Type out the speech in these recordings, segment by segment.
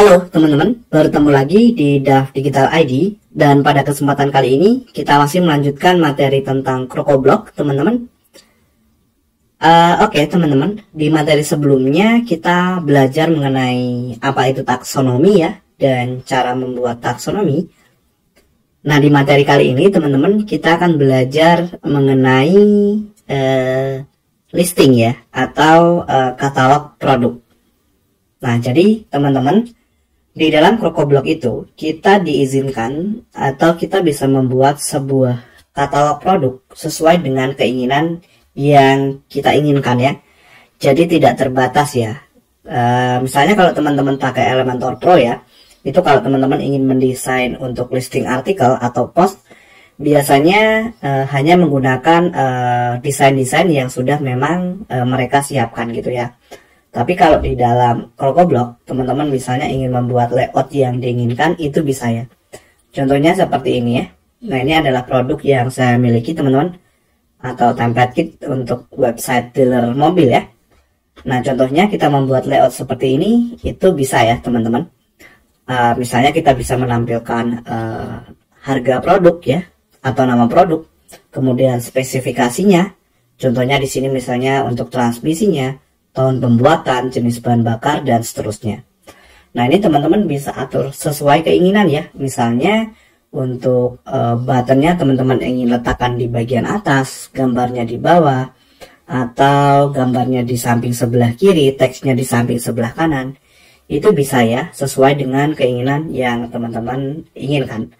Halo teman-teman, bertemu lagi di DAF Digital ID dan pada kesempatan kali ini kita masih melanjutkan materi tentang Crocoblock teman-teman. Uh, Oke okay, teman-teman, di materi sebelumnya kita belajar mengenai apa itu taksonomi ya dan cara membuat taksonomi. Nah di materi kali ini teman-teman kita akan belajar mengenai uh, listing ya atau uh, katalog produk. Nah jadi teman-teman di dalam CrocoBlock itu kita diizinkan atau kita bisa membuat sebuah katalog produk sesuai dengan keinginan yang kita inginkan ya. Jadi tidak terbatas ya. E, misalnya kalau teman-teman pakai Elementor Pro ya, itu kalau teman-teman ingin mendesain untuk listing artikel atau post, biasanya e, hanya menggunakan eh, desain-desain yang sudah memang e, mereka siapkan gitu ya. Tapi kalau di dalam CrocoBlock, teman-teman misalnya ingin membuat layout yang diinginkan, itu bisa ya. Contohnya seperti ini ya. Nah ini adalah produk yang saya miliki teman-teman. Atau template kit untuk website dealer mobil ya. Nah contohnya kita membuat layout seperti ini, itu bisa ya teman-teman. Uh, misalnya kita bisa menampilkan uh, harga produk ya. Atau nama produk. Kemudian spesifikasinya. Contohnya di sini misalnya untuk transmisinya tahun pembuatan, jenis bahan bakar, dan seterusnya. Nah ini teman-teman bisa atur sesuai keinginan ya. Misalnya untuk uh, buttonnya teman-teman ingin letakkan di bagian atas, gambarnya di bawah, atau gambarnya di samping sebelah kiri, teksnya di samping sebelah kanan. Itu bisa ya, sesuai dengan keinginan yang teman-teman inginkan.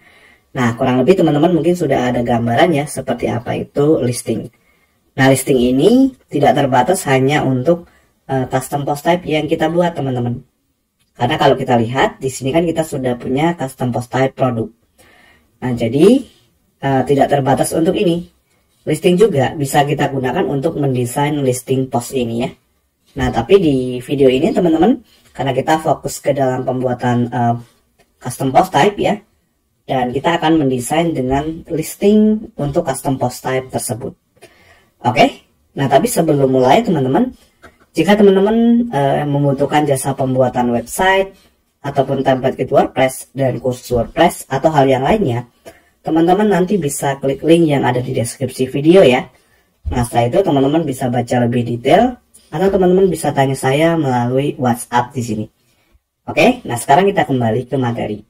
Nah, kurang lebih teman-teman mungkin sudah ada gambarannya seperti apa itu listing. Nah, listing ini tidak terbatas hanya untuk uh, custom post type yang kita buat teman-teman. Karena kalau kita lihat di sini kan kita sudah punya custom post type produk. Nah jadi uh, tidak terbatas untuk ini. Listing juga bisa kita gunakan untuk mendesain listing post ini ya. Nah tapi di video ini teman-teman karena kita fokus ke dalam pembuatan uh, custom post type ya. Dan kita akan mendesain dengan listing untuk custom post type tersebut. Oke, okay? nah tapi sebelum mulai teman-teman jika teman-teman uh, membutuhkan jasa pembuatan website ataupun template kit WordPress dan kursus WordPress atau hal yang lainnya, teman-teman nanti bisa klik link yang ada di deskripsi video ya. Nah setelah itu teman-teman bisa baca lebih detail atau teman-teman bisa tanya saya melalui WhatsApp di sini. Oke, nah sekarang kita kembali ke materi.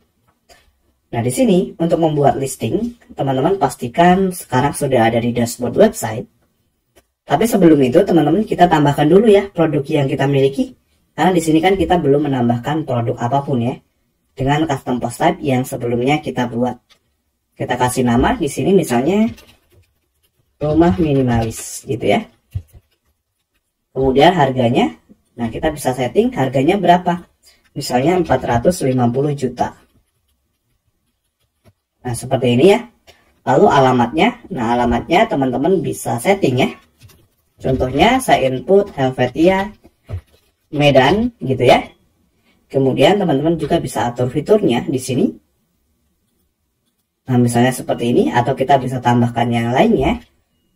Nah di sini untuk membuat listing, teman-teman pastikan sekarang sudah ada di dashboard website tapi sebelum itu teman-teman kita tambahkan dulu ya produk yang kita miliki. Karena di sini kan kita belum menambahkan produk apa pun ya. Dengan custom post type yang sebelumnya kita buat. Kita kasih nama di sini misalnya rumah minimalis gitu ya. Kemudian harganya, nah kita bisa setting harganya berapa. Misalnya 450 juta. Nah seperti ini ya. Lalu alamatnya, nah alamatnya teman-teman bisa setting ya Contohnya saya input Helvetia Medan gitu ya. Kemudian teman-teman juga bisa atur fiturnya di sini. Nah, misalnya seperti ini atau kita bisa tambahkan yang lainnya.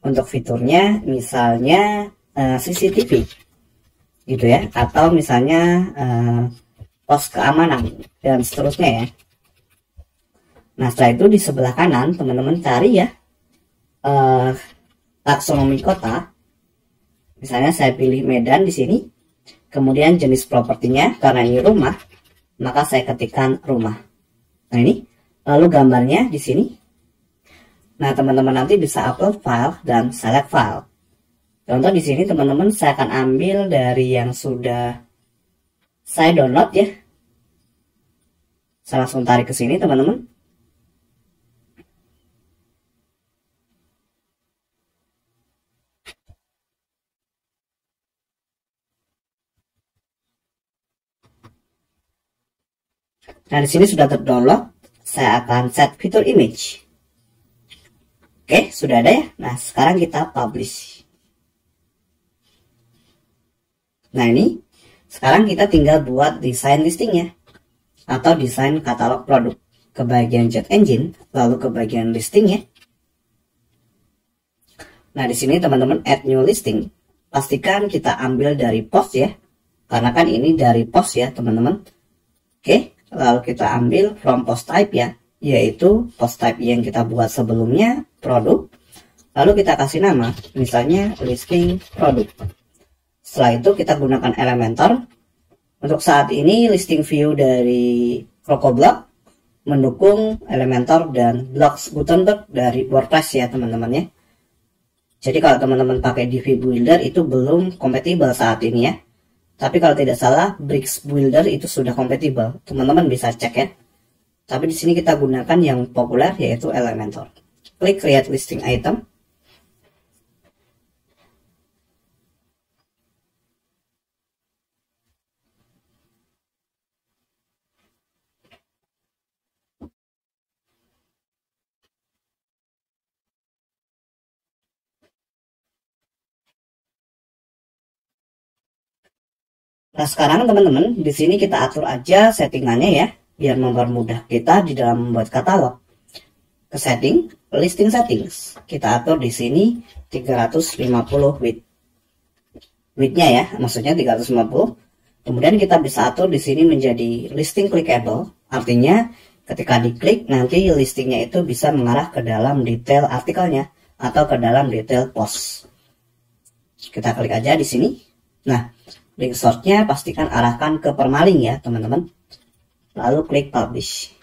Untuk fiturnya misalnya uh, eh, CCTV gitu ya atau misalnya uh, pos keamanan dan seterusnya ya. Nah, setelah itu di sebelah kanan teman-teman cari ya uh, taksonomi kota Misalnya saya pilih Medan di sini. Kemudian jenis propertinya karena ini rumah, maka saya ketikkan rumah. Nah ini, lalu gambarnya di sini. Nah teman-teman nanti bisa upload file dan select file. Contoh di sini teman-teman saya akan ambil dari yang sudah saya download ya. Saya langsung tarik ke sini teman-teman. Nah, di sini sudah terdownload. Saya akan set fitur image. Oke, sudah ada ya. Nah, sekarang kita publish. Nah, ini sekarang kita tinggal buat desain listingnya atau desain katalog produk ke bagian Jet Engine, lalu ke bagian listingnya. Nah, di sini teman-teman add new listing. Pastikan kita ambil dari post ya. Karena kan ini dari post ya, teman-teman Oke, lalu kita ambil from post type ya, yaitu post type yang kita buat sebelumnya produk. Lalu kita kasih nama, misalnya listing produk. Setelah itu kita gunakan Elementor. Untuk saat ini listing view dari CrocoBlock mendukung Elementor dan Blocks Gutenberg dari WordPress ya teman-teman ya. Jadi kalau teman-teman pakai Divi Builder itu belum kompatibel saat ini ya. Tapi kalau tidak salah, Bricks Builder itu sudah kompatibel. Teman-teman bisa cek ya. Tapi di sini kita gunakan yang populer yaitu Elementor. Klik Create Listing Item. Nah sekarang teman-teman di sini kita atur aja settingannya ya biar mempermudah kita di dalam membuat katalog. Ke setting, listing settings. Kita atur di sini 350 width. Widthnya ya, maksudnya 350. Kemudian kita bisa atur di sini menjadi listing clickable. Artinya ketika diklik nanti listingnya itu bisa mengarah ke dalam detail artikelnya atau ke dalam detail post. Kita klik aja di sini. Nah, link source-nya pastikan arahkan ke permaling ya teman-teman. Lalu klik publish.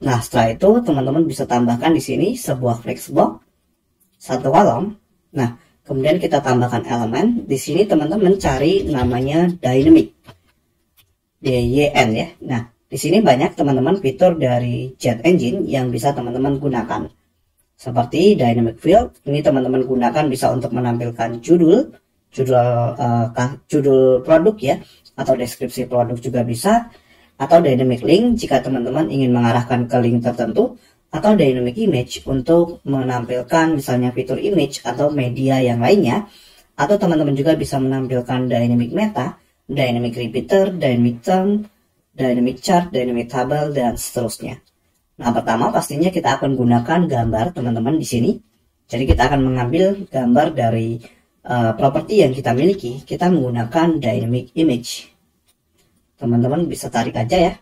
Nah setelah itu teman-teman bisa tambahkan di sini sebuah flexbox satu kolom. Nah kemudian kita tambahkan elemen. Di sini teman-teman cari namanya dynamic. DYN ya. Nah di sini banyak teman-teman fitur dari Jet Engine yang bisa teman-teman gunakan. Seperti dynamic field ini teman-teman gunakan bisa untuk menampilkan judul judul uh, judul produk ya atau deskripsi produk juga bisa atau dynamic link jika teman-teman ingin mengarahkan ke link tertentu atau dynamic image untuk menampilkan misalnya fitur image atau media yang lainnya atau teman-teman juga bisa menampilkan dynamic meta, dynamic repeater, dynamic term, dynamic chart, dynamic table dan seterusnya. Nah, pertama pastinya kita akan gunakan gambar teman-teman di sini. Jadi kita akan mengambil gambar dari uh, properti yang kita miliki, kita menggunakan dynamic image. Teman-teman bisa tarik aja ya.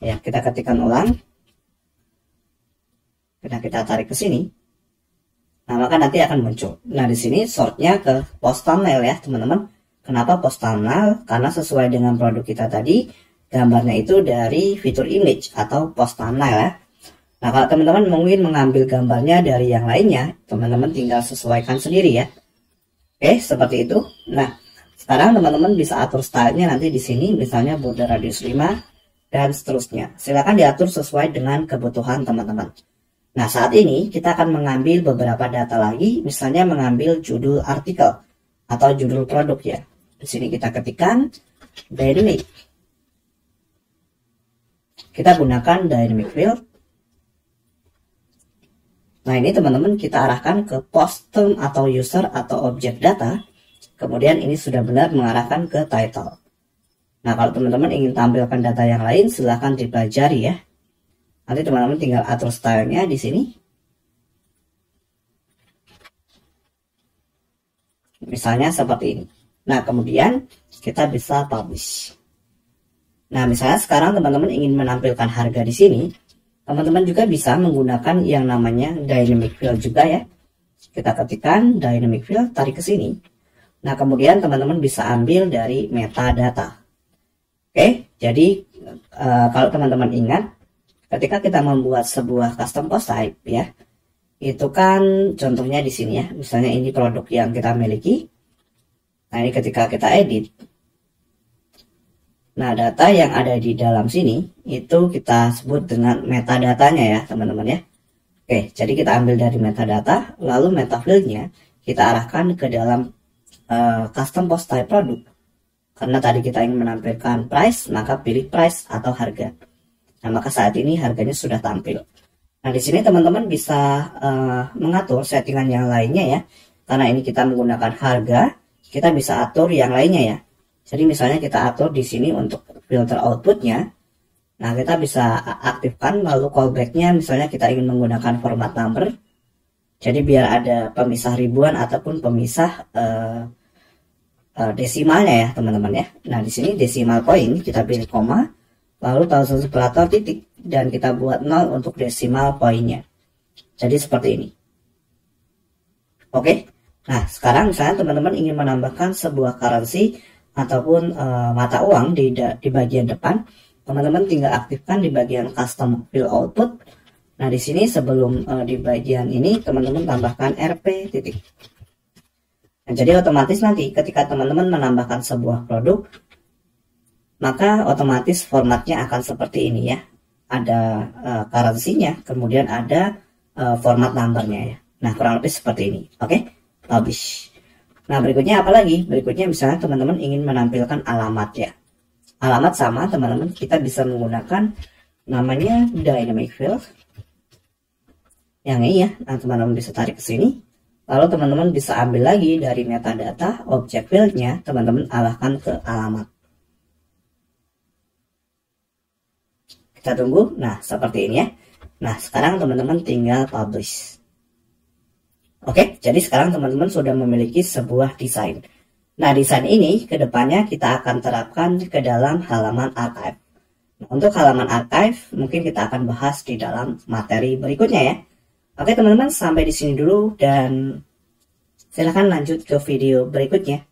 Ya, kita ketikkan ulang. Kita kita tarik ke sini. Nah, maka nanti akan muncul. Nah, di sini sortnya ke post thumbnail ya, teman-teman. Kenapa post thumbnail? Karena sesuai dengan produk kita tadi, gambarnya itu dari fitur image atau post thumbnail ya. Nah, kalau teman-teman mungkin mengambil gambarnya dari yang lainnya, teman-teman tinggal sesuaikan sendiri ya. Oke, seperti itu. Nah, sekarang teman-teman bisa atur stylenya nanti di sini, misalnya border radius 5 dan seterusnya. Silakan diatur sesuai dengan kebutuhan teman-teman. Nah, saat ini kita akan mengambil beberapa data lagi, misalnya mengambil judul artikel atau judul produk ya. Di sini kita ketikkan dynamic. Kita gunakan dynamic field Nah ini teman-teman kita arahkan ke post term atau user atau objek data. Kemudian ini sudah benar mengarahkan ke title. Nah kalau teman-teman ingin tampilkan data yang lain silahkan dipelajari ya. Nanti teman-teman tinggal atur stylenya di sini. Misalnya seperti ini. Nah kemudian kita bisa publish. Nah misalnya sekarang teman-teman ingin menampilkan harga di sini Teman-teman juga bisa menggunakan yang namanya dynamic field juga ya. Kita ketikkan dynamic field, tarik ke sini. Nah, kemudian teman-teman bisa ambil dari metadata. Oke, jadi uh, kalau teman-teman ingat, ketika kita membuat sebuah custom post type ya, itu kan contohnya di sini ya. Misalnya ini produk yang kita miliki. Nah, ini ketika kita edit, Nah, data yang ada di dalam sini itu kita sebut dengan metadatanya ya, teman-teman ya. Oke, jadi kita ambil dari metadata, lalu metafieldnya kita arahkan ke dalam uh, custom post type produk. Karena tadi kita ingin menampilkan price, maka pilih price atau harga. Nah, maka saat ini harganya sudah tampil. Nah, di sini teman-teman bisa uh, mengatur settingan yang lainnya ya. Karena ini kita menggunakan harga, kita bisa atur yang lainnya ya jadi misalnya kita atur di sini untuk filter outputnya. Nah kita bisa aktifkan lalu callbacknya misalnya kita ingin menggunakan format number. Jadi biar ada pemisah ribuan ataupun pemisah uh, uh, desimalnya ya teman-teman ya. Nah di sini desimal poin kita pilih koma, lalu tahu separator titik dan kita buat nol untuk desimal poinnya. Jadi seperti ini. Oke. Nah sekarang misalnya teman-teman ingin menambahkan sebuah currency ataupun uh, mata uang di di bagian depan, teman-teman tinggal aktifkan di bagian custom fill output. Nah di sini sebelum uh, di bagian ini teman-teman tambahkan rp titik. Nah, jadi otomatis nanti ketika teman-teman menambahkan sebuah produk, maka otomatis formatnya akan seperti ini ya. Ada uh, currency-nya, kemudian ada uh, format numbernya ya. Nah kurang lebih seperti ini. Oke, okay? publish. Nah berikutnya apa lagi? Berikutnya misalnya teman-teman ingin menampilkan alamat ya. Alamat sama teman-teman kita bisa menggunakan namanya dynamic field. Yang ini ya. Nah teman-teman bisa tarik ke sini Lalu teman-teman bisa ambil lagi dari metadata objek fieldnya, teman-teman arahkan ke alamat. Kita tunggu. Nah, seperti ini ya. Nah, sekarang teman-teman tinggal publish. Jadi sekarang teman-teman sudah memiliki sebuah desain. Nah, desain ini ke depannya kita akan terapkan ke dalam halaman archive. Nah, untuk halaman archive, mungkin kita akan bahas di dalam materi berikutnya ya. Oke teman-teman sampai di sini dulu dan silahkan lanjut ke video berikutnya.